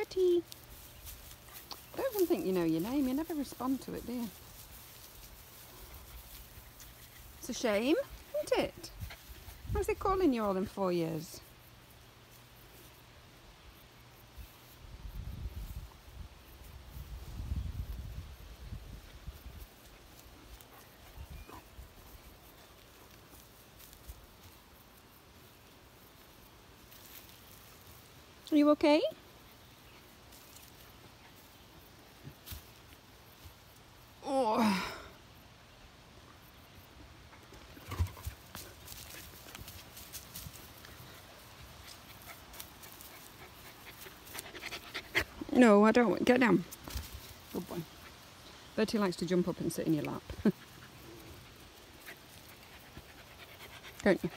Bertie. I don't even think you know your name. You never respond to it, do you? It's a shame, isn't it? How's it calling you all in four years? Are you okay? Oh. No, I don't. Get down. Good boy. Bertie likes to jump up and sit in your lap. don't you?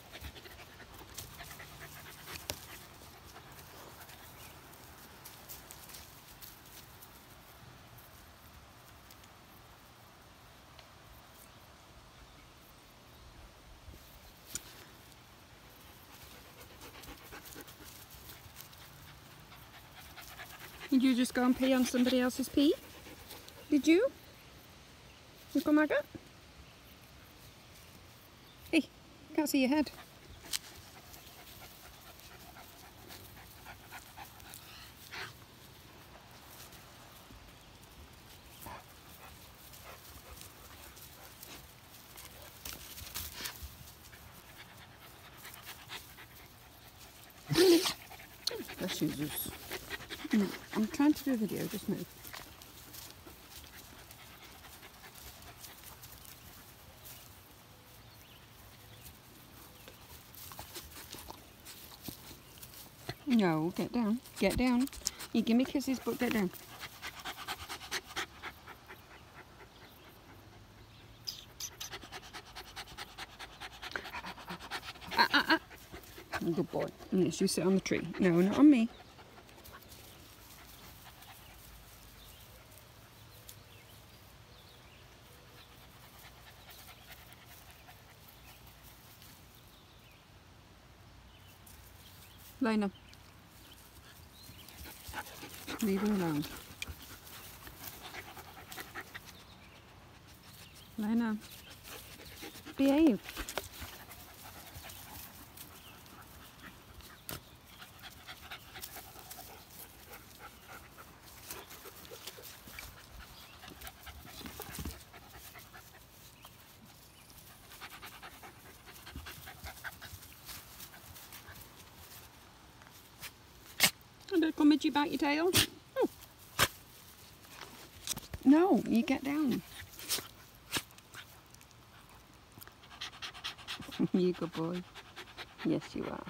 Did you just go and pee on somebody else's pee? Did you? Look maggot. Hey, can't see your head. Bless I'm trying to do a video, just move. No, get down. Get down. You give me kisses, but get down. Ah, ah, ah. Good boy. Yes, you sit on the tree. No, not on me. Lena. Leave her alone. Lena. Behave. Come you back your tail. Oh. No, you get down. you good boy. Yes, you are.